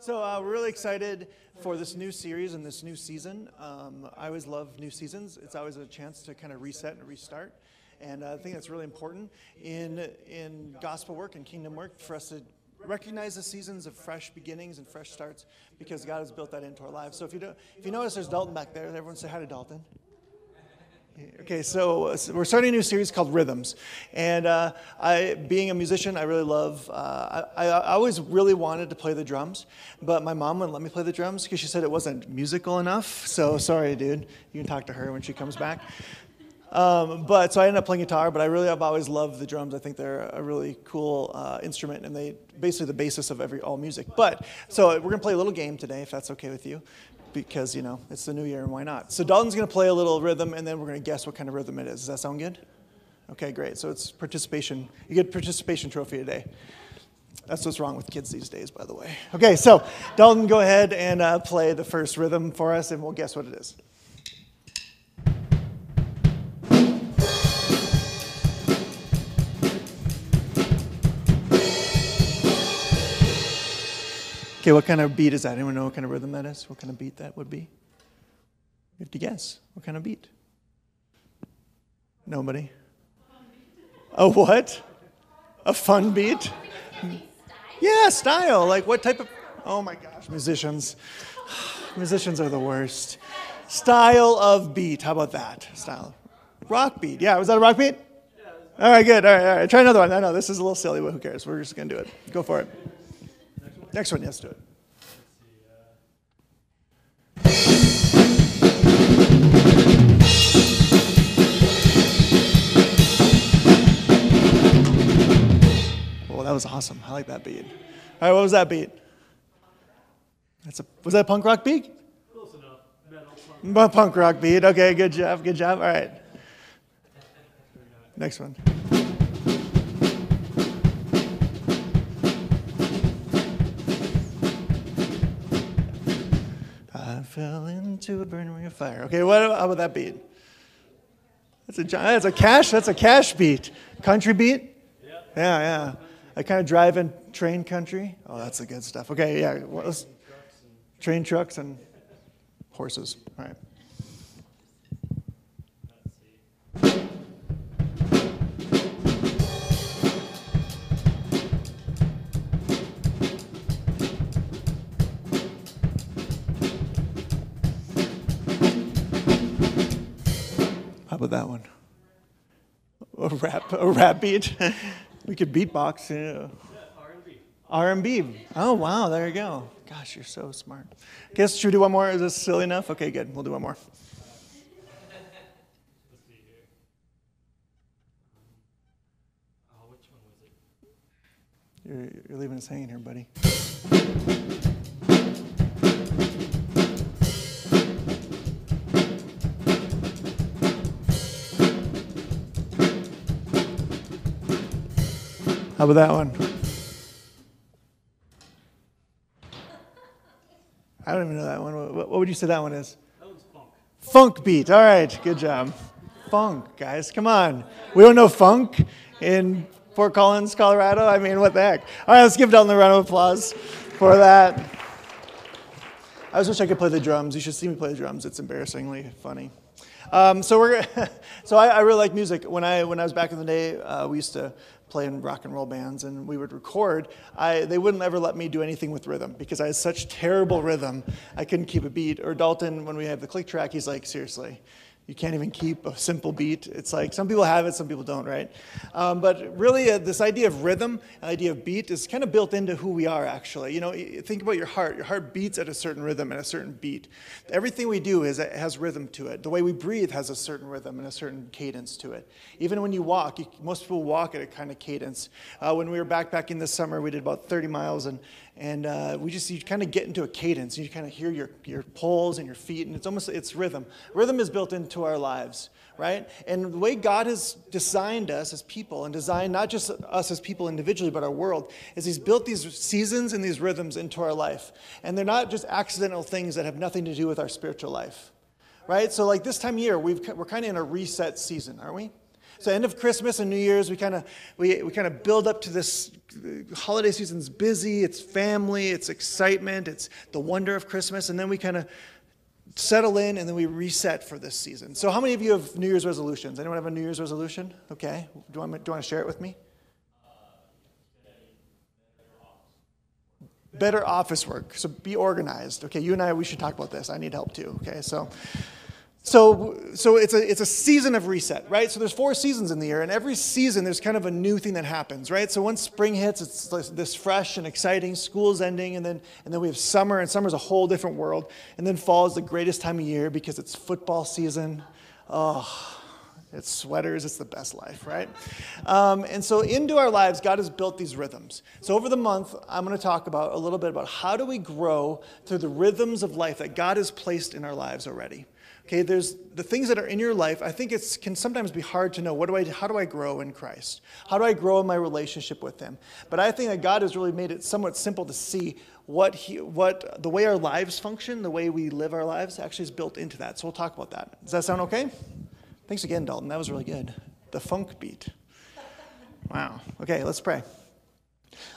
So uh, we're really excited for this new series and this new season. Um, I always love new seasons. It's always a chance to kind of reset and restart. And uh, I think that's really important in, in gospel work and kingdom work for us to recognize the seasons of fresh beginnings and fresh starts because God has built that into our lives. So if you, do, if you notice there's Dalton back there, everyone say hi to Dalton. Okay, so, so, we're starting a new series called Rhythms, and uh, I, being a musician, I really love. Uh, I, I, always really wanted to play the drums, but my mom wouldn't let me play the drums because she said it wasn't musical enough. So sorry, dude. You can talk to her when she comes back. Um, but so I ended up playing guitar, but I really have always loved the drums. I think they're a really cool uh, instrument, and they basically the basis of every all music. But so we're gonna play a little game today, if that's okay with you because, you know, it's the new year and why not? So Dalton's going to play a little rhythm and then we're going to guess what kind of rhythm it is. Does that sound good? Okay, great. So it's participation. You get participation trophy today. That's what's wrong with kids these days, by the way. Okay, so Dalton, go ahead and uh, play the first rhythm for us and we'll guess what it is. Okay, what kind of beat is that? Anyone know what kind of rhythm that is? What kind of beat that would be? You have to guess. What kind of beat? Nobody? A what? A fun beat? Yeah, style. Like what type of. Oh my gosh, musicians. musicians are the worst. Style of beat. How about that? Style. Rock beat. Yeah, was that a rock beat? All right, good. All right, all right. Try another one. I know this is a little silly, but who cares? We're just going to do it. Go for it. Next one, yes, do it. Well, that was awesome. I like that beat. All right, what was that beat? That's a, was that a punk rock beat? Close enough. Metal punk. punk rock beat. Okay, good job, good job. All right. Next one. Into a burning ring of fire. Okay, what how about that beat? That's a that's a cash that's a cash beat. Country beat? Yeah. Yeah, yeah. I kind of drive in train country. Oh, that's the good stuff. Okay, yeah. Well, let's, train trucks and horses. All right. Rap, a rap beat. we could beatbox. Yeah, R&B. Oh wow, there you go. Gosh, you're so smart. Guess should we do one more? Is this silly enough? Okay, good. We'll do one more. You're, you're leaving us hanging here, buddy. How about that one? I don't even know that one. What, would you say that one is? That one's funk. Funk beat. All right, good job. Funk, guys, come on. We don't know funk in Fort Collins, Colorado. I mean, what the heck? All right, let's give Dalton a round of applause for that. I just wish I could play the drums. You should see me play the drums. It's embarrassingly funny. Um, so we're so I, I, really like music. When I when I was back in the day, uh, we used to play in rock and roll bands and we would record, I, they wouldn't ever let me do anything with rhythm because I had such terrible rhythm. I couldn't keep a beat. Or Dalton, when we have the click track, he's like, seriously, you can't even keep a simple beat. It's like some people have it, some people don't, right? Um, but really, uh, this idea of rhythm, idea of beat, is kind of built into who we are, actually. You know, think about your heart. Your heart beats at a certain rhythm and a certain beat. Everything we do is, has rhythm to it. The way we breathe has a certain rhythm and a certain cadence to it. Even when you walk, you, most people walk at a kind of cadence. Uh, when we were backpacking this summer, we did about 30 miles, and and uh, we just you kind of get into a cadence you kind of hear your, your pulls and your feet and it's almost it's rhythm. Rhythm is built into our lives right? And the way god has designed us as people and designed not just us as people individually but our world is he's built these seasons and these rhythms into our life. And they're not just accidental things that have nothing to do with our spiritual life right? So like this time of year we are kind of in a reset season aren't we So end of Christmas and New Year's, we kind of we, we kind of build up to this uh, holiday season's busy. It's family, it's excitement, it's the wonder of Christmas, and then we kind of settle in and then we reset for this season. So how many of you have New Year's resolutions? Anyone have a New Year's resolution? Okay. Do you want, do you want to share it with me? better office work. So be organized. Okay, you and I, we should talk about this. I need help too. Okay, so. So, so it's a, it's a season of reset, right? So there's four seasons in the year, and every season there's kind of a new thing that happens, right? So once spring hits, it's this fresh and exciting. School's ending, and then, and then we have summer, and summer's a whole different world. And then fall is the greatest time of year because it's football season. Oh, it's sweaters, it's the best life, right? Um, and so into our lives, God has built these rhythms. So over the month, I'm going to talk about a little bit about how do we grow through the rhythms of life that God has placed in our lives already. Okay, there's the things that are in your life. I think it can sometimes be hard to know what do I, how do I grow in Christ? How do I grow in my relationship with Him? But I think that God has really made it somewhat simple to see what He, what the way our lives function, the way we live our lives, actually is built into that. So we'll talk about that. Does that sound okay? Thanks again, Dalton. That was really good. The funk beat. Wow. Okay, let's pray.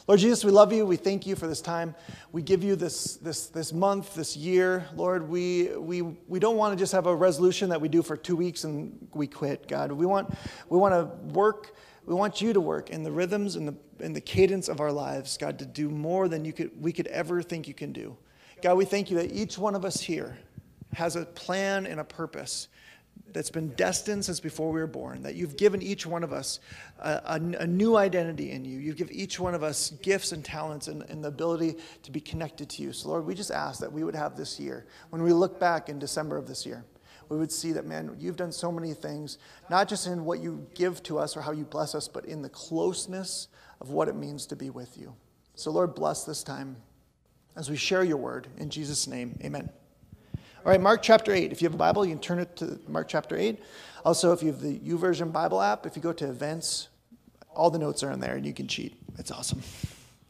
Lord Jesus, we love you. We thank you for this time. We give you this, this, this month, this year. Lord, we, we, we don't want to just have a resolution that we do for two weeks and we quit, God. We want, we want to work. We want you to work in the rhythms and the, in the cadence of our lives, God, to do more than you could, we could ever think you can do. God, we thank you that each one of us here has a plan and a purpose that's been destined since before we were born, that you've given each one of us a, a, a new identity in you. You've given each one of us gifts and talents and, and, the ability to be connected to you. So, Lord, we just ask that we would have this year, when we look back in December of this year, we would see that, man, you've done so many things, not just in what you give to us or how you bless us, but in the closeness of what it means to be with you. So, Lord, bless this time as we share your word. In Jesus' name, amen. All right, Mark chapter 8. If you have a Bible, you can turn it to Mark chapter 8. Also, if you have the YouVersion Bible app, if you go to events, all the notes are in there and you can cheat. It's awesome.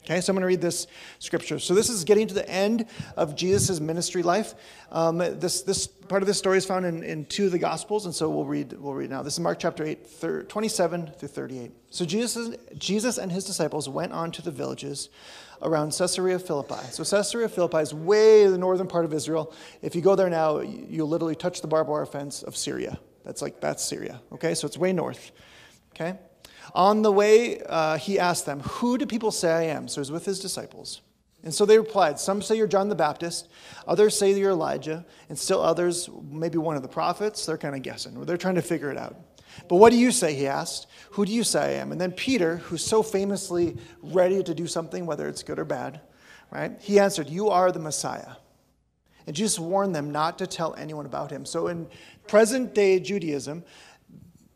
Okay, so I'm going to read this scripture. So this is getting to the end of Jesus' ministry life. Um, this, this part of this story is found in, in two of the Gospels, and so we'll read, we'll read now. This is Mark chapter 8, 27 through 38. So Jesus, Jesus and his disciples went on to the villages around Caesarea Philippi. So Caesarea Philippi is way in the northern part of Israel. If you go there now, you'll literally touch the barbed wire fence of Syria. That's like, that's Syria. Okay, so it's way north. Okay? On the way, uh, he asked them, Who do people say I am? So he's with his disciples. And so they replied, Some say you're John the Baptist, others say you're Elijah, and still others, maybe one of the prophets. They're kind of guessing. They're trying to figure it out. But what do you say? He asked. Who do you say I am? And then Peter, who's so famously ready to do something, whether it's good or bad, right? He answered, You are the Messiah. And Jesus warned them not to tell anyone about him. So in present day Judaism,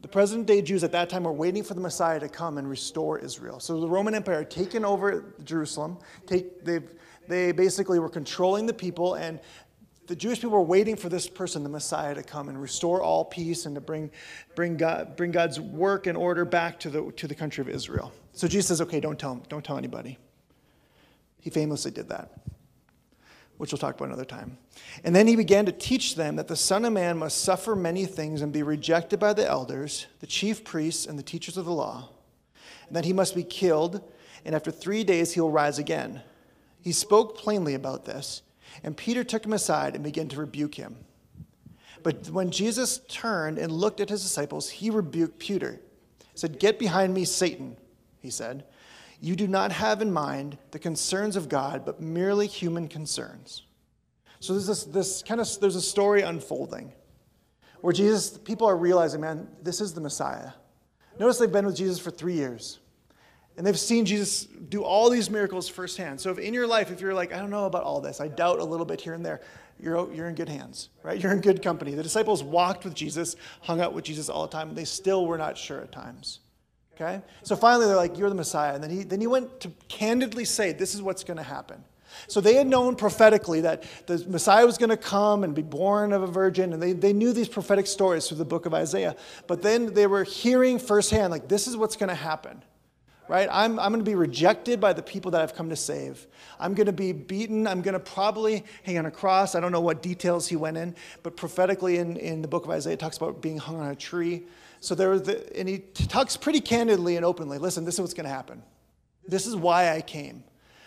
the present day Jews at that time were waiting for the Messiah to come and restore Israel. So the Roman Empire had taken over Jerusalem. Take, they basically were controlling the people, and the Jewish people were waiting for this person, the Messiah, to come and restore all peace and to bring, bring, God, bring God's work and order back to the, to the country of Israel. So Jesus says, okay, don't tell, don't tell anybody. He famously did that, which we'll talk about another time. And then he began to teach them that the Son of Man must suffer many things and be rejected by the elders, the chief priests, and the teachers of the law, and that he must be killed, and after three days he will rise again. He spoke plainly about this. And Peter took him aside and began to rebuke him. But when Jesus turned and looked at his disciples, he rebuked Peter. He said, Get behind me, Satan, he said. You do not have in mind the concerns of God, but merely human concerns. So there's this, this kind of there's a story unfolding where Jesus, people are realizing, man, this is the Messiah. Notice they've been with Jesus for three years. And they've seen Jesus do all these miracles firsthand. So if in your life, if you're like, I don't know about all this, I doubt a little bit here and there, you're, you're in good hands, right? You're in good company. The disciples walked with Jesus, hung out with Jesus all the time, they still were not sure at times. Okay? So finally they're like, You're the Messiah. And then he, then he went to candidly say, This is what's going to happen. So they had known prophetically that the Messiah was going to come and be born of a virgin, and they, they knew these prophetic stories through the book of Isaiah. But then they were hearing firsthand, like, this is what's going to happen right? I'm, I'm going to be rejected by the people that I've come to save. I'm going to be beaten. I'm going to probably hang on a cross. I don't know what details he went in, but prophetically in, in the book of Isaiah, it talks about being hung on a tree. So there was the, and he talks pretty candidly and openly. Listen, this is what's going to happen. This is why I came.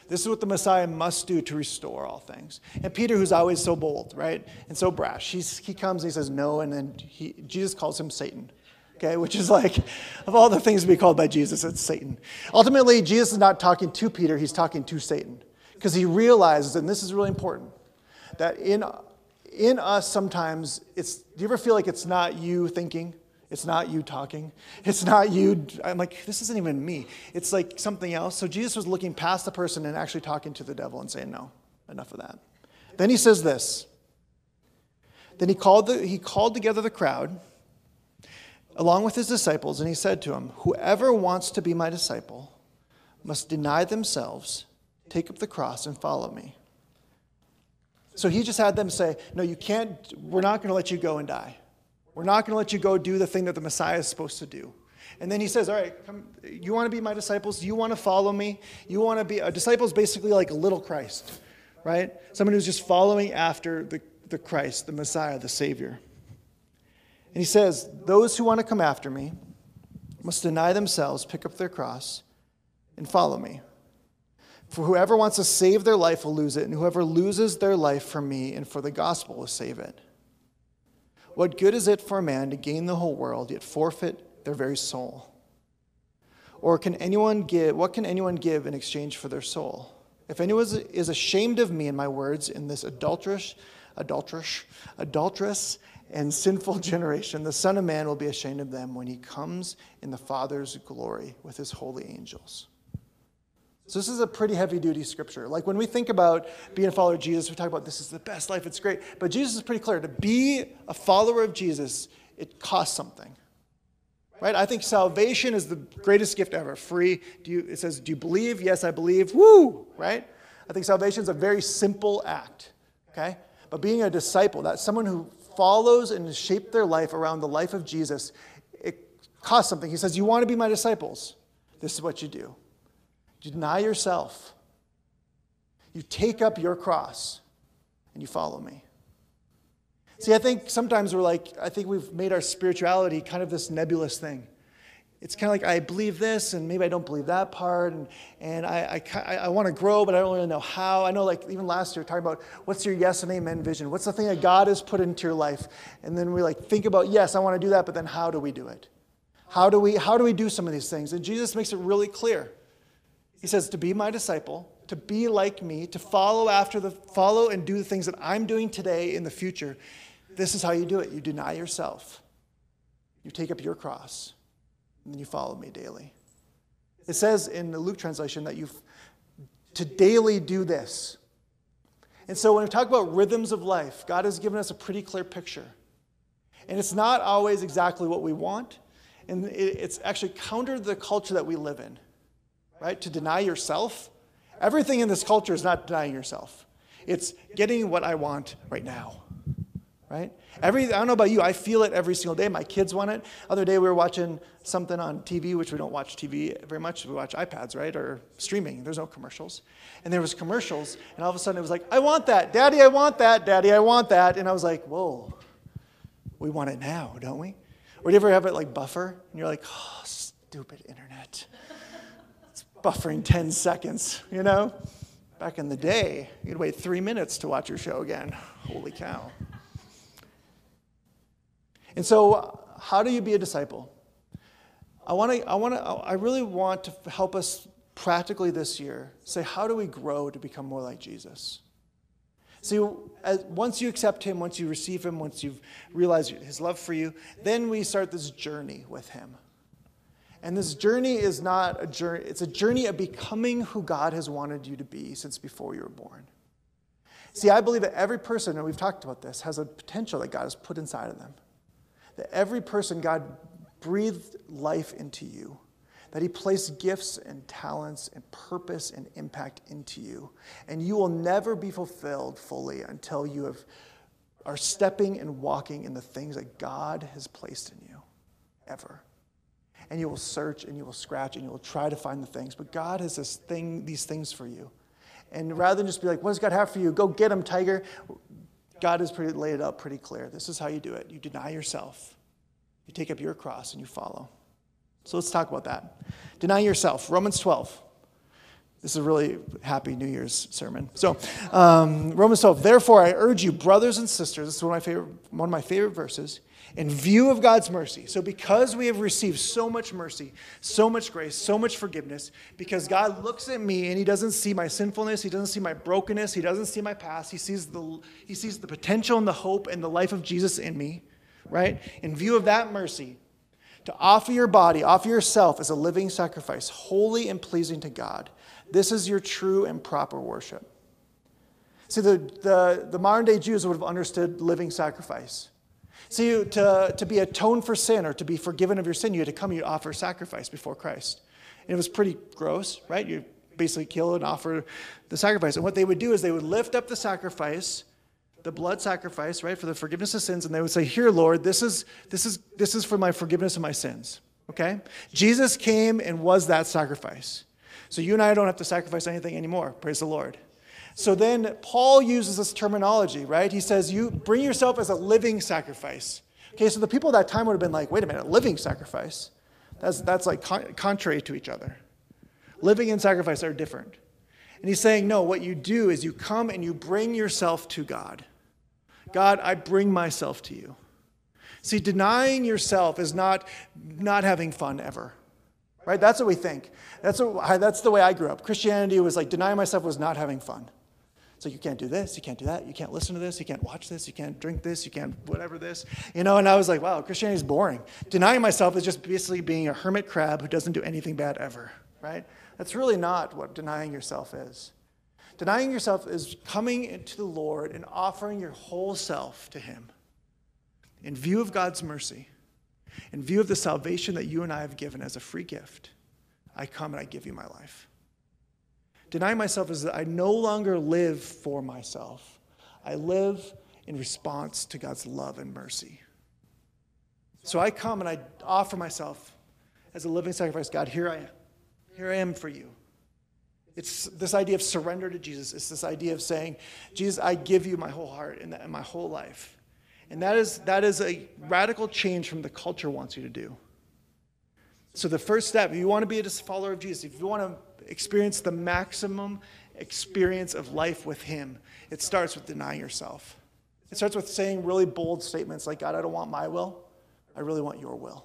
This is what the Messiah must do to restore all things. And Peter, who's always so bold, right, and so brash, he's, he comes and he says no, and then he, Jesus calls him Satan. Okay, which is like, of all the things to be called by Jesus, it's Satan. Ultimately, Jesus is not talking to Peter, he's talking to Satan. Because he realizes, and this is really important, that in, in us sometimes, it's, do you ever feel like it's not you thinking? It's not you talking. It's not you. I'm like, this isn't even me. It's like something else. So Jesus was looking past the person and actually talking to the devil and saying, no, enough of that. Then he says this. Then he called, the, he called together the crowd along with his disciples, and he said to them, Whoever wants to be my disciple must deny themselves, take up the cross, and follow me. So he just had them say, No, you can't, we're not going to let you go and die. We're not going to let you go do the thing that the Messiah is supposed to do. And then he says, All right, come, you want to be my disciples? You want to follow me? You want to be a disciple is basically like a little Christ, right? Someone who's just following after the, the Christ, the Messiah, the Savior. And he says, Those who want to come after me must deny themselves, pick up their cross, and follow me. For whoever wants to save their life will lose it, and whoever loses their life for me and for the gospel will save it. What good is it for a man to gain the whole world, yet forfeit their very soul? Or can anyone give, what can anyone give in exchange for their soul? If anyone is ashamed of me and my words in this adulterous, adulterous, adulterous and sinful generation, the Son of Man will be ashamed of them when he comes in the Father's glory with his holy angels. So, this is a pretty heavy duty scripture. Like when we think about being a follower of Jesus, we talk about this is the best life, it's great. But Jesus is pretty clear to be a follower of Jesus, it costs something. Right? I think salvation is the greatest gift ever. Free. Do you, it says, Do you believe? Yes, I believe. Woo! Right? I think salvation is a very simple act. Okay? But being a disciple, that's someone who follows and shaped their life around the life of Jesus, it costs something. He says, You want to be my disciples? This is what you do. You deny yourself. You take up your cross and you follow me. See, I think sometimes we're like, I think we've made our spirituality kind of this nebulous thing. It's kind of like I believe this, and maybe I don't believe that part, and, and I, I, I want to grow, but I don't really know how. I know, like, even last year, talking about what's your yes and amen vision? What's the thing that God has put into your life? And then we like think about, yes, I want to do that, but then how do we do it? How do we, how do, we do some of these things? And Jesus makes it really clear. He says, to be my disciple, to be like me, to follow after the follow and do the things that I'm doing today in the future. This is how you do it. You deny yourself. You take up your cross, and then you follow me daily. It says in the Luke translation that you to daily do this. And so when we talk about rhythms of life, God has given us a pretty clear picture. And it's not always exactly what we want, and it's actually counter to the culture that we live in right? To deny yourself. Everything in this culture is not denying yourself. It's getting what I want right now, right? Every, I don't know about you, I feel it every single day. My kids want it. Other day we were watching something on TV, which we don't watch TV very much. We watch iPads, right? Or streaming. There's no commercials. And there was commercials, and all of a sudden it was like, I want that. Daddy, I want that. Daddy, I want that. And I was like, whoa, we want it now, don't we? Or do you ever have it like buffer? And you're like, oh, stupid internet buffering 10 seconds, you know? Back in the day, you'd wait three minutes to watch your show again. Holy cow. And so, uh, how do you be a disciple? I want to, I want to, I really want to help us practically this year say, how do we grow to become more like Jesus? See, as, once you accept Him, once you receive Him, once you've realized His love for you, then we start this journey with Him. And this journey is not a journey, it's a journey of becoming who God has wanted you to be since before you were born. See, I believe that every person, and we've talked about this, has a potential that God has put inside of them. That every person, God breathed life into you. That He placed gifts and talents and purpose and impact into you. And you will never be fulfilled fully until you have, are stepping and walking in the things that God has placed in you, ever and you will search and you will scratch and you will try to find the things. But God has this thing, these things for you. And rather than just be like, what does God have for you? Go get him, tiger. God has pretty, laid it out pretty clear. This is how you do it. You deny yourself. You take up your cross and you follow. So let's talk about that. Deny yourself. Romans 12. This is a really happy New Year's sermon. So, um, Romans 12. Therefore, I urge you, brothers and sisters, this is one of my favorite, one of my favorite verses, in view of God's mercy. So, because we have received so much mercy, so much grace, so much forgiveness, because God looks at me and He doesn't see my sinfulness, He doesn't see my brokenness, He doesn't see my past, He sees the, he sees the potential and the hope and the life of Jesus in me, right? In view of that mercy, to offer your body, offer yourself as a living sacrifice, holy and pleasing to God. This is your true and proper worship. See, the, the, the modern day Jews would have understood living sacrifice. See, to, to be atoned for sin or to be forgiven of your sin, you had to come, you offer sacrifice before Christ. And it was pretty gross, right? You basically kill and offer the sacrifice. And what they would do is they would lift up the sacrifice, the blood sacrifice, right, for the forgiveness of sins, and they would say, Here, Lord, this is, this is, this is for my forgiveness of my sins. Okay? Jesus came and was that sacrifice. So you and I don't have to sacrifice anything anymore. Praise the Lord. So then Paul uses this terminology, right? He says, You bring yourself as a living sacrifice. Okay, so the people at that time would have been like, Wait a minute, living sacrifice? That's, that's like con- contrary to each other. Living and sacrifice are different. And he's saying, No, what you do is you come and you bring yourself to God. God, I bring myself to you. See, denying yourself is not not having fun ever right? That's what we think. That's, what, that's the way I grew up. Christianity was like denying myself was not having fun. So you can't do this, you can't do that, you can't listen to this, you can't watch this, you can't drink this, you can't whatever this. You know, and I was like, wow, Christianity is boring. Denying myself is just basically being a hermit crab who doesn't do anything bad ever, right? That's really not what denying yourself is. Denying yourself is coming into the Lord and offering your whole self to Him in view of God's mercy in view of the salvation that you and I have given as a free gift, I come and I give you my life. Denying myself is that I no longer live for myself. I live in response to God's love and mercy. So I come and I offer myself as a living sacrifice. God, here I am. Here I am for you. It's this idea of surrender to Jesus. It's this idea of saying, Jesus, I give you my whole heart and my whole life. And that is, that is a radical change from the culture wants you to do. So, the first step, if you want to be a follower of Jesus, if you want to experience the maximum experience of life with Him, it starts with denying yourself. It starts with saying really bold statements like, God, I don't want my will, I really want your will.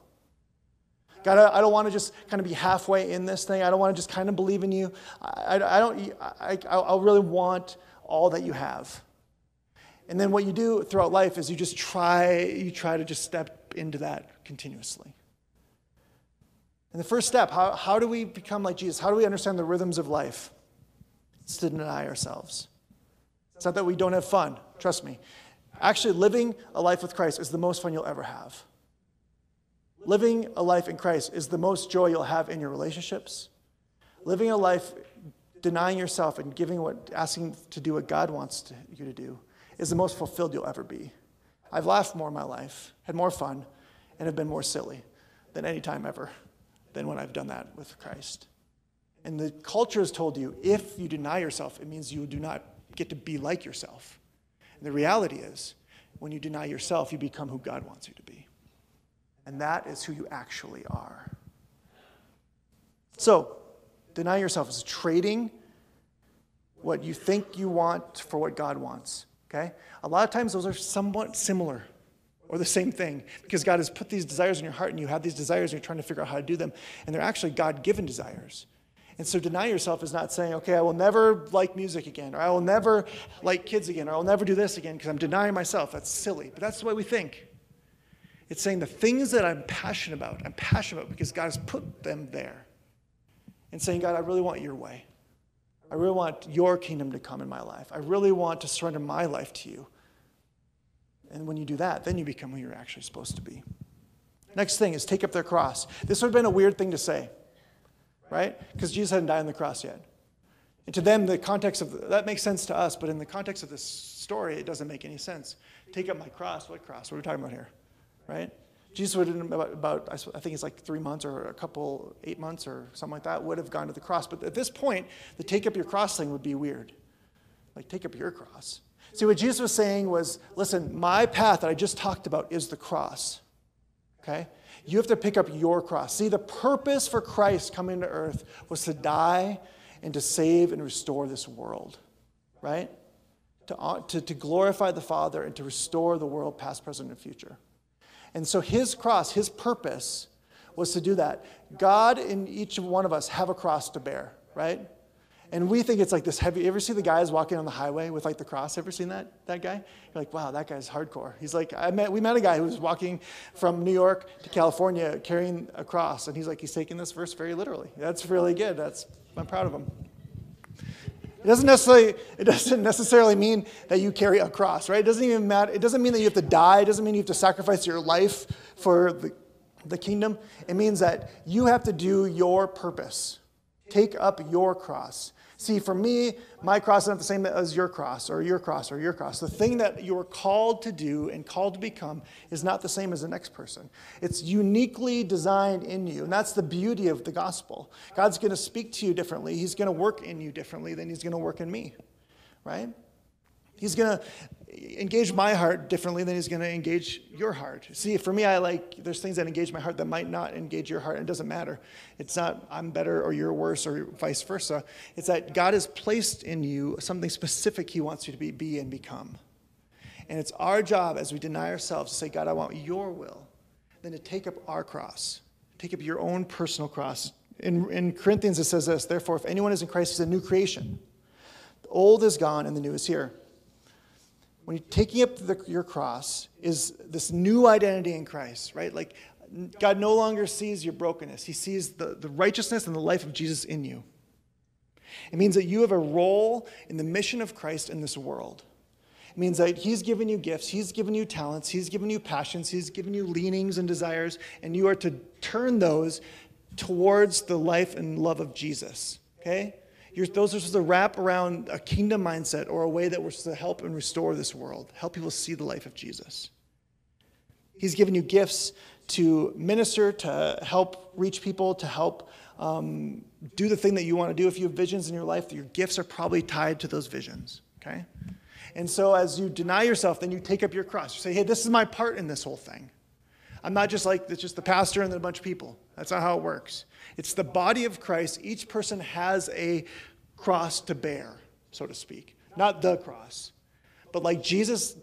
God, I don't want to just kind of be halfway in this thing. I don't want to just kind of believe in you. I, I, don't, I, I really want all that you have. And then what you do throughout life is you just try, you try to just step into that continuously. And the first step, how, how do we become like Jesus? How do we understand the rhythms of life? It's to deny ourselves. It's not that we don't have fun, trust me. Actually, living a life with Christ is the most fun you'll ever have. Living a life in Christ is the most joy you'll have in your relationships. Living a life denying yourself and giving what, asking to do what God wants to, you to do is the most fulfilled you'll ever be. I've laughed more in my life, had more fun, and have been more silly than any time ever than when I've done that with Christ. And the culture has told you if you deny yourself, it means you do not get to be like yourself. And the reality is, when you deny yourself, you become who God wants you to be. And that is who you actually are. So, deny yourself is trading what you think you want for what God wants. Okay? A lot of times those are somewhat similar or the same thing because God has put these desires in your heart and you have these desires and you're trying to figure out how to do them. And they're actually God given desires. And so deny yourself is not saying, okay, I will never like music again, or I will never like kids again, or I will never do this again because I'm denying myself. That's silly. But that's the way we think. It's saying the things that I'm passionate about, I'm passionate about because God has put them there. And saying, God, I really want your way. I really want your kingdom to come in my life. I really want to surrender my life to you. And when you do that, then you become who you're actually supposed to be. Next thing is take up their cross. This would have been a weird thing to say, right? Because Jesus hadn't died on the cross yet. And to them, the context of that makes sense to us, but in the context of this story, it doesn't make any sense. Take up my cross. What cross? What are we talking about here? Right? Jesus would have about, about, I think it's like three months or a couple, eight months or something like that, would have gone to the cross. But at this point, the take up your cross thing would be weird. Like, take up your cross. See, what Jesus was saying was listen, my path that I just talked about is the cross. Okay? You have to pick up your cross. See, the purpose for Christ coming to earth was to die and to save and restore this world, right? To, to, to glorify the Father and to restore the world, past, present, and future. And so his cross, his purpose, was to do that. God and each one of us have a cross to bear, right? And we think it's like this heavy. You ever see the guys walking on the highway with like the cross? Ever seen that, that guy? You're like, wow, that guy's hardcore. He's like, I met, we met a guy who was walking from New York to California carrying a cross. And he's like, he's taking this verse very literally. That's really good. That's, I'm proud of him. It doesn't necessarily, it doesn't necessarily mean that you carry a cross, right? It doesn't even matter. It doesn't mean that you have to die. It doesn't mean you have to sacrifice your life for the, the kingdom. It means that you have to do your purpose. Take up your cross. See, for me, my cross is not the same as your cross or your cross or your cross. The thing that you're called to do and called to become is not the same as the next person. It's uniquely designed in you. And that's the beauty of the gospel. God's going to speak to you differently, He's going to work in you differently than He's going to work in me, right? He's going to engage my heart differently than he's going to engage your heart. See, for me, I like, there's things that engage my heart that might not engage your heart. and It doesn't matter. It's not I'm better or you're worse or vice versa. It's that God has placed in you something specific he wants you to be, be and become. And it's our job as we deny ourselves to say, God, I want your will, then to take up our cross, take up your own personal cross. In, in Corinthians, it says this Therefore, if anyone is in Christ, he's a new creation. The old is gone and the new is here when you're taking up the, your cross is this new identity in Christ, right? Like God no longer sees your brokenness. He sees the, the righteousness and the life of Jesus in you. It means that you have a role in the mission of Christ in this world. It means that He's given you gifts, He's given you talents, He's given you passions, He's given you leanings and desires, and you are to turn those towards the life and love of Jesus. Okay? You're, those are supposed to wrap around a kingdom mindset or a way that we're supposed to help and restore this world, help people see the life of Jesus. He's given you gifts to minister, to help reach people, to help um, do the thing that you want to do. If you have visions in your life, your gifts are probably tied to those visions, okay? And so as you deny yourself, then you take up your cross. You say, hey, this is my part in this whole thing. I'm not just like, it's just the pastor and then a bunch of people. That's not how it works. It's the body of Christ. Each person has a cross to bear, so to speak. Not the cross. But like Jesus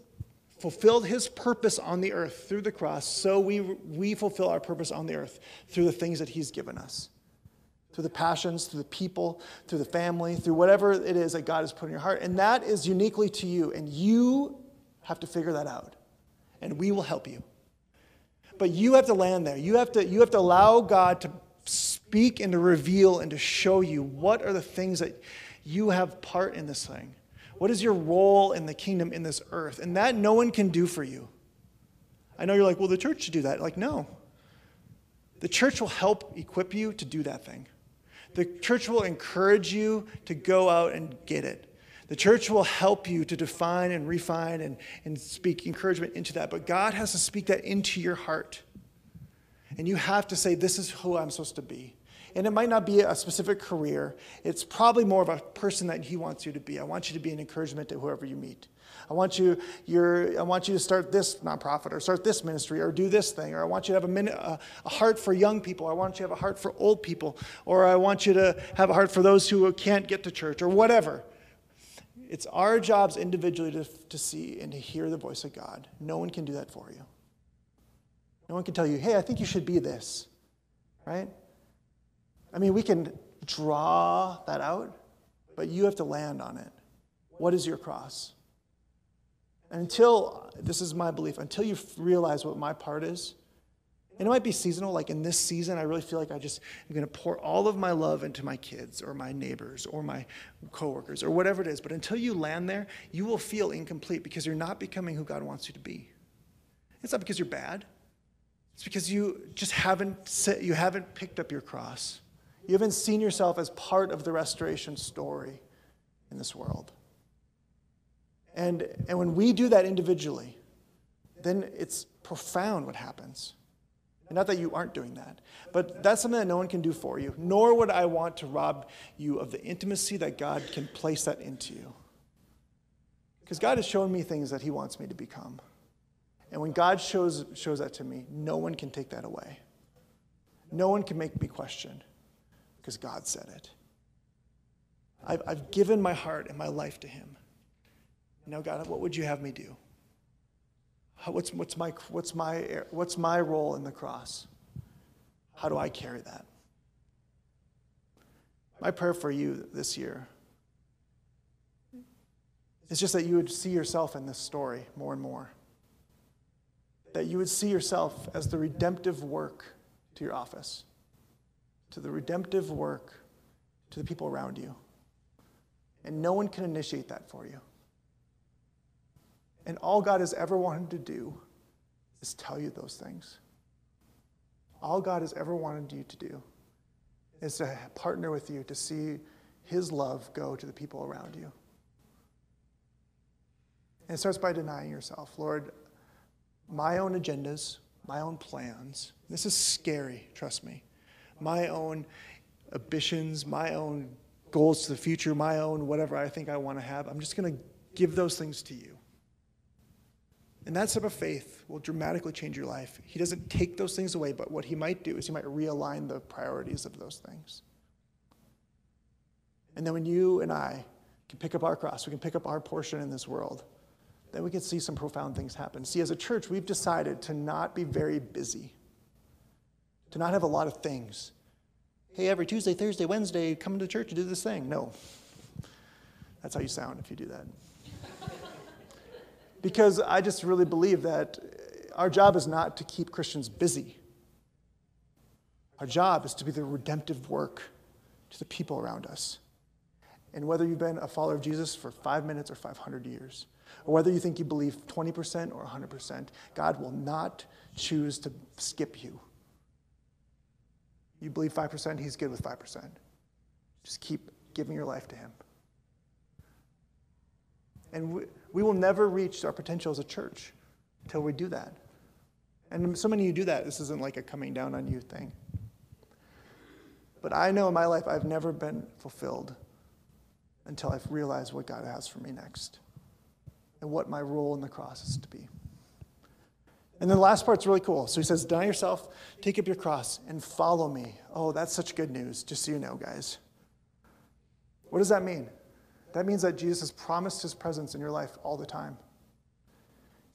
fulfilled his purpose on the earth through the cross, so we, we fulfill our purpose on the earth through the things that he's given us. Through the passions, through the people, through the family, through whatever it is that God has put in your heart. And that is uniquely to you. And you have to figure that out. And we will help you. But you have to land there. You have to, you have to allow God to speak and to reveal and to show you what are the things that you have part in this thing. What is your role in the kingdom in this earth? And that no one can do for you. I know you're like, well, the church should do that. Like, no. The church will help equip you to do that thing. The church will encourage you to go out and get it. The church will help you to define and refine and, and speak encouragement into that. But God has to speak that into your heart. And you have to say, This is who I'm supposed to be. And it might not be a specific career, it's probably more of a person that He wants you to be. I want you to be an encouragement to whoever you meet. I want you, your, I want you to start this nonprofit or start this ministry or do this thing. Or I want you to have a, minute, a, a heart for young people. I want you to have a heart for old people. Or I want you to have a heart for those who can't get to church or whatever. It's our jobs individually to, to see and to hear the voice of God. No one can do that for you. No one can tell you, hey, I think you should be this, right? I mean, we can draw that out, but you have to land on it. What is your cross? And until, this is my belief, until you realize what my part is, and it might be seasonal, like in this season, I really feel like I just am going to pour all of my love into my kids or my neighbors or my coworkers or whatever it is. But until you land there, you will feel incomplete because you're not becoming who God wants you to be. It's not because you're bad. It's because you just haven't set, you haven't picked up your cross. You haven't seen yourself as part of the restoration story in this world. And, and when we do that individually, then it's profound what happens. And not that you aren't doing that, but that's something that no one can do for you. Nor would I want to rob you of the intimacy that God can place that into you. Because God has shown me things that He wants me to become. And when God shows, shows that to me, no one can take that away. No one can make me question because God said it. I've, I've given my heart and my life to Him. Now, God, what would you have me do? What's, what's, my, what's, my, what's my role in the cross? How do I carry that? My prayer for you this year is just that you would see yourself in this story more and more. That you would see yourself as the redemptive work to your office, to the redemptive work to the people around you. And no one can initiate that for you. And all God has ever wanted to do is tell you those things. All God has ever wanted you to do is to partner with you to see His love go to the people around you. And it starts by denying yourself. Lord, my own agendas, my own plans, this is scary, trust me. My own ambitions, my own goals to the future, my own whatever I think I want to have, I'm just going to give those things to you. And that step of faith will dramatically change your life. He doesn't take those things away, but what he might do is he might realign the priorities of those things. And then when you and I can pick up our cross, we can pick up our portion in this world, then we can see some profound things happen. See, as a church, we've decided to not be very busy, to not have a lot of things. Hey, every Tuesday, Thursday, Wednesday, come to church and do this thing. No. That's how you sound if you do that because I just really believe that our job is not to keep Christians busy. Our job is to be the redemptive work to the people around us. And whether you've been a follower of Jesus for five minutes or 500 years, or whether you think you believe 20% or 100%, God will not choose to skip you. You believe 5%, He's good with 5%. Just keep giving your life to Him. And we, we will never reach our potential as a church until we do that. And so many of you do that. This isn't like a coming down on you thing. But I know in my life I've never been fulfilled until I've realized what God has for me next and what my role in the cross is to be. And then the last part's really cool. So he says, Deny yourself, take up your cross, and follow me. Oh, that's such good news, just so you know, guys. What does that mean? That means that Jesus has promised his presence in your life all the time.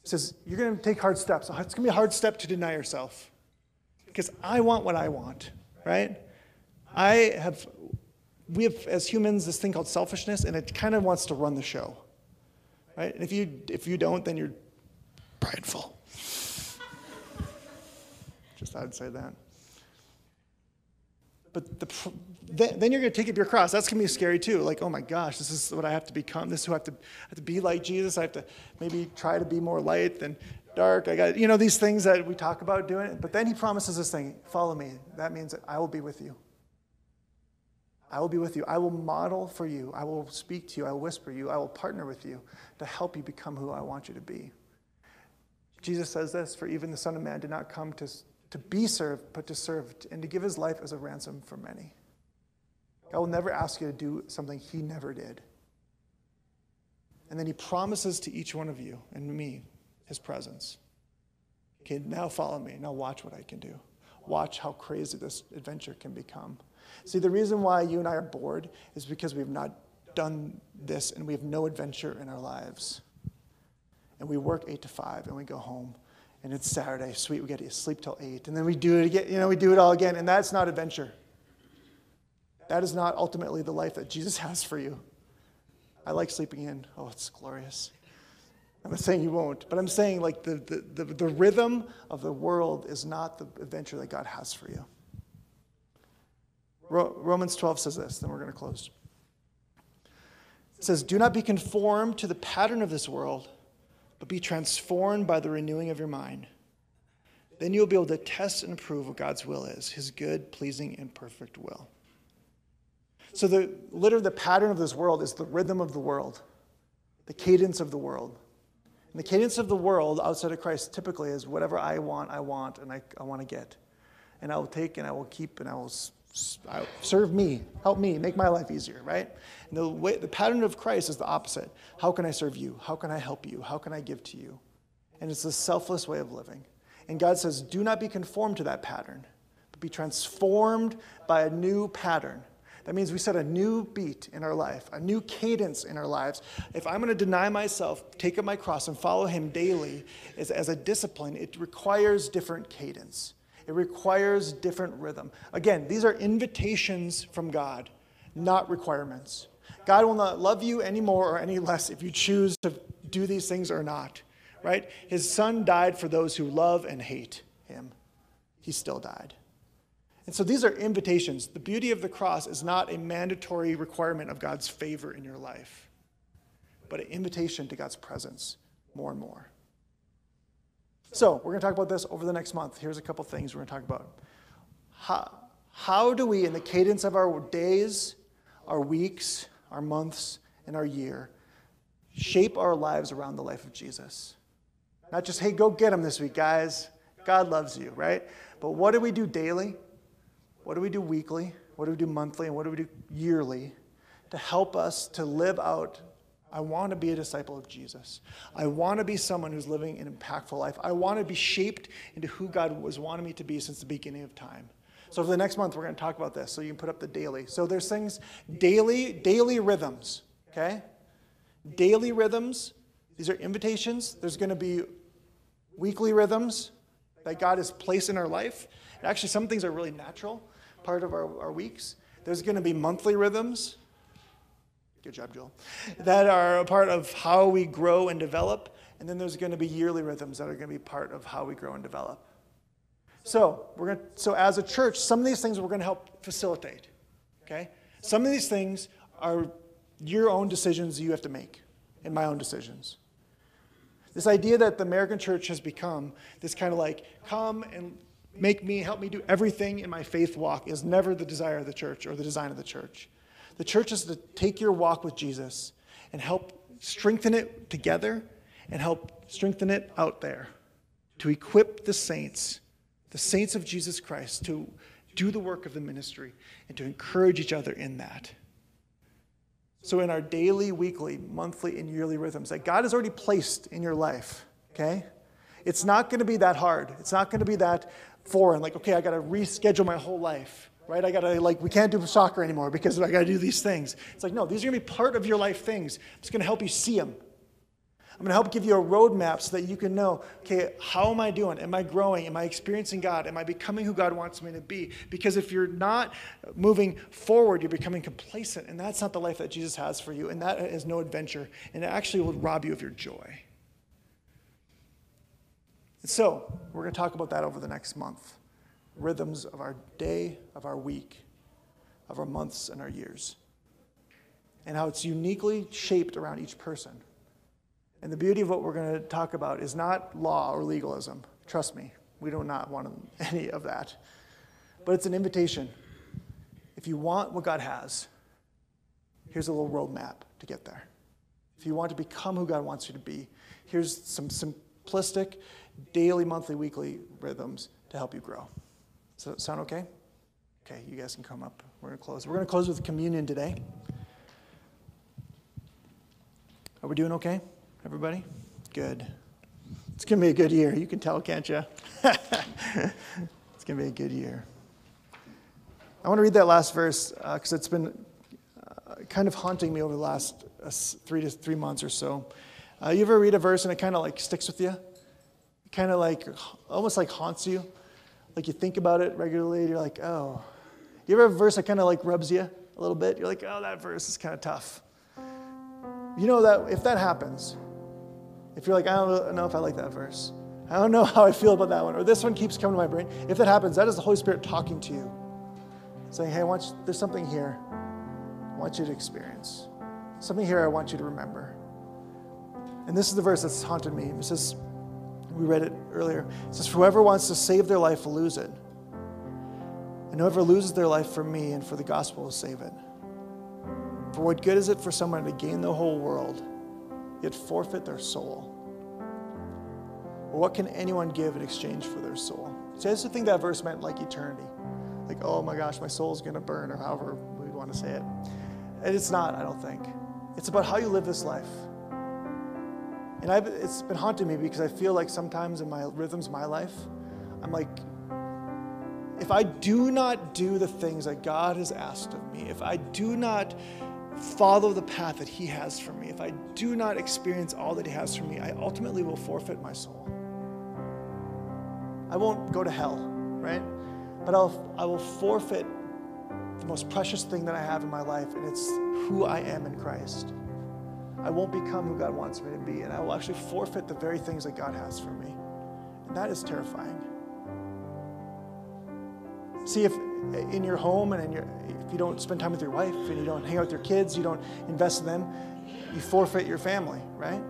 He says, You're going to take hard steps. Oh, it's going to be a hard step to deny yourself because I want what I want, right? I have, we have, as humans, this thing called selfishness, and it kind of wants to run the show, right? And if you, if you don't, then you're prideful. Just thought I'd say that. But the, then you're going to take up your cross. That's going to be scary too. Like, oh my gosh, this is what I have to become. This is who I have to, I have to be like Jesus. I have to maybe try to be more light than dark. I got, you know, these things that we talk about doing. But then he promises this thing follow me. That means that I will be with you. I will be with you. I will model for you. I will speak to you. I will whisper you. I will partner with you to help you become who I want you to be. Jesus says this For even the Son of Man did not come to to be served, but to serve, and to give his life as a ransom for many. God will never ask you to do something he never did. And then he promises to each one of you and me his presence. Okay, now follow me. Now watch what I can do. Watch how crazy this adventure can become. See, the reason why you and I are bored is because we've not done this and we have no adventure in our lives. And we work eight to five and we go home and it's Saturday. Sweet, we get to sleep till 8. And then we do it again. You know, we do it all again. And that's not adventure. That is not ultimately the life that Jesus has for you. I like sleeping in. Oh, it's glorious. I'm not saying you won't, but I'm saying like the, the, the, the rhythm of the world is not the adventure that God has for you. Romans 12 says this, then we're going to close. It says, Do not be conformed to the pattern of this world but be transformed by the renewing of your mind. Then you'll be able to test and approve what God's will is, his good, pleasing, and perfect will. So, the, literally, the pattern of this world is the rhythm of the world, the cadence of the world. And the cadence of the world outside of Christ typically is whatever I want, I want, and I, I want to get. And I will take and I will keep and I will Uh, serve me, help me, make my life easier, right? And the, way, the pattern of Christ is the opposite. How can I serve you? How can I help you? How can I give to you? And it's a selfless way of living. And God says, do not be conformed to that pattern, but be transformed by a new pattern. That means we set a new beat in our life, a new cadence in our lives. If I'm going to deny myself, take up my cross, and follow Him daily as, as a discipline, it requires different cadence. It requires different rhythm. Again, these are invitations from God, not requirements. God will not love you any more or any less if you choose to do these things or not, right? His son died for those who love and hate him. He still died. And so these are invitations. The beauty of the cross is not a mandatory requirement of God's favor in your life, but an invitation to God's presence more and more. So we're going to talk about this over the next month. Here's a couple things we're going to talk about. How, how do we, in the cadence of our days, our weeks, our months, and our year, shape our lives around the life of Jesus? Not just, hey, go get him this week, guys. God loves you, right? But what do we do daily? What do we do weekly? What do we do monthly? And what do we do yearly to help us to live out? I want to be a disciple of Jesus. I want to be someone who's living an impactful life. I want to be shaped into who God was wanting me to be since the beginning of time. So for the next month, we're going to talk about this. So you can put up the daily. So there's things daily, daily rhythms. Okay, daily rhythms. These are invitations. There's going to be weekly rhythms that God has placed in our life. And actually, some things are really natural part of our, our weeks. There's going to be monthly rhythms. Good job, Joel. That are a part of how we grow and develop. And then there's going to be yearly rhythms that are going to be part of how we grow and develop. So, we're going to, so as a church, some of these things we're going to help facilitate. Okay? Some of these things are your own decisions you have to make, and my own decisions. This idea that the American church has become this kind of like, come and make me, help me do everything in my faith walk is never the desire of the church or the design of the church. The church is to take your walk with Jesus and help strengthen it together and help strengthen it out there to equip the saints, the saints of Jesus Christ, to do the work of the ministry and to encourage each other in that. So, in our daily, weekly, monthly, and yearly rhythms that God has already placed in your life, okay? It's not going to be that hard. It's not going to be that foreign, like, okay, I got to reschedule my whole life, right? I got to, like, we can't do soccer anymore because I got to do these things. It's like, no, these are to be part of your life things. It's going to help you see them. I'm to help give you a roadmap so that you can know, okay, how am I doing? Am I growing? Am I experiencing God? Am I becoming who God wants me to be? Because if you're not moving forward, you're becoming complacent, and that's not the life that Jesus has for you, and that is no adventure, and it actually will rob you of your joy. So, we're going to talk about that over the next month rhythms of our day, of our week, of our months, and our years, and how it's uniquely shaped around each person. And the beauty of what we're going to talk about is not law or legalism. Trust me, we do not want any of that. But it's an invitation. If you want what God has, here's a little roadmap to get there. If you want to become who God wants you to be, here's some simplistic daily, monthly, weekly rhythms to help you grow. Does that sound okay? Okay, you guys can come up. We're going to close. We're going to close with communion today. Are we doing okay, everybody? Good. It's going to be a good year. You can tell, can't you? it's going to be a good year. I want to read that last verse because uh, it's been uh, kind of haunting me over the last uh, three to three months or so. Uh, you ever read a verse and it kind of like sticks with you? kind of like almost like haunts you. Like you think about it regularly, you're like, oh. You ever have a verse that kind of like rubs you a little bit? You're like, oh, that verse is kind of tough. You know that if that happens, if you're like, I don't know if I like that verse, I don't know how I feel about that one, or this one keeps coming to my brain, if that happens, that is the Holy Spirit talking to you, saying, hey, I want you, there's something here I want you to experience. Something here I want you to remember. And this is the verse that's haunted me. It says, we read it earlier. It says, Whoever wants to save their life will lose it. And whoever loses their life for me and for the gospel will save it. For what good is it for someone to gain the whole world, yet forfeit their soul? Or what can anyone give in exchange for their soul? See, I used to think that verse meant like eternity. Like, oh my gosh, my soul's going to burn, or however we want to say it. And it's not, I don't think. It's about how you live this life. And I've, it's been haunting me because I feel like sometimes in my rhythms my life, I'm like, if I do not do the things that God has asked of me, if I do not follow the path that He has for me, if I do not experience all that He has for me, I ultimately will forfeit my soul. I won't go to hell, right? But I'll, I will forfeit the most precious thing that I have in my life, and it's who I am in Christ. I won't become who God wants me to be, and I will actually forfeit the very things that God has for me. And that is terrifying. See, if in your home and your, if you don't spend time with your wife and you don't hang out with your kids, you don't invest in them, you forfeit your family, right?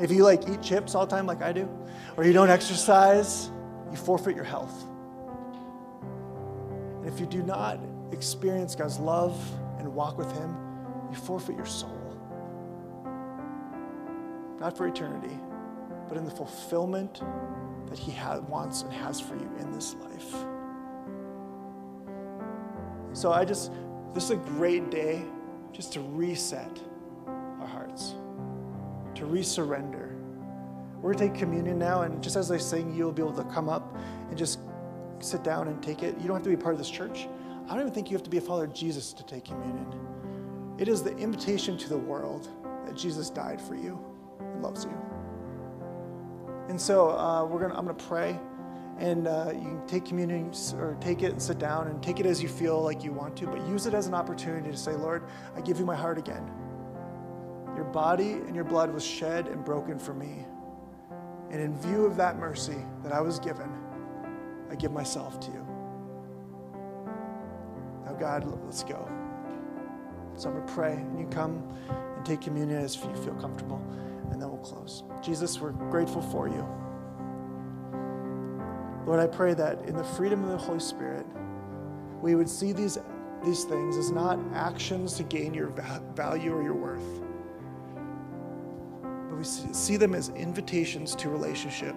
If you like eat chips all the time like I do, or you don't exercise, you forfeit your health. And if you do not experience God's love and walk with Him, you forfeit your soul. Not for eternity, but in the fulfillment that He wants and has for you in this life. So I just, this is a great day just to reset our hearts, to resurrender. We're going to take communion now, and just as I sing, you'll be able to come up and just sit down and take it. You don't have to be part of this church. I don't even think you have to be a follower of Jesus to take communion. It is the invitation to the world that Jesus died for you loves you. And so uh, we're gonna, I'm going to pray and uh, you can take communion or take it and sit down and take it as you feel like you want to, but use it as an opportunity to say, Lord, I give you my heart again. Your body and your blood was shed and broken for me. And in view of that mercy that I was given, I give myself to you. Now, God, let's go. So I'm going to pray, and you come and take communion as you feel comfortable, and then we'll close. Jesus, we're grateful for you. Lord, I pray that in the freedom of the Holy Spirit, we would see these, these things as not actions to gain your value or your worth, but we see them as invitations to relationship,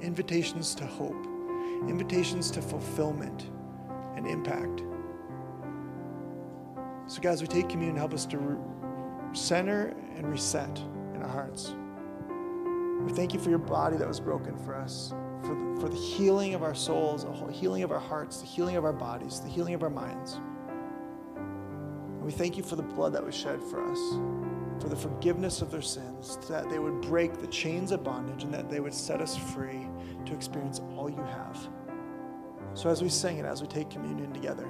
invitations to hope, invitations to fulfillment and impact. So, guys, we take communion, help us to center and reset in our hearts. We thank you for your body that was broken for us for the, for the healing of our souls, the healing of our hearts, the healing of our bodies, the healing of our minds. And we thank you for the blood that was shed for us, for the forgiveness of their sins, that they would break the chains of bondage and that they would set us free to experience all you have. So as we sing it, as we take communion together,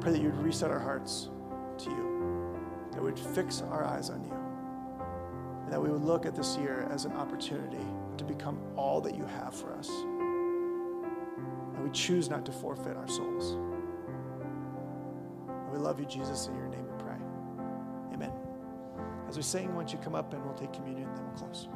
pray that you would reset our hearts to you, that we would fix our eyes on you, and that we would look at this year as an opportunity to become all that you have for us. And we choose not to forfeit our souls. And we love you, Jesus. In your name we pray. Amen. As we sing, why don't you come up and we'll take communion, then we'll close.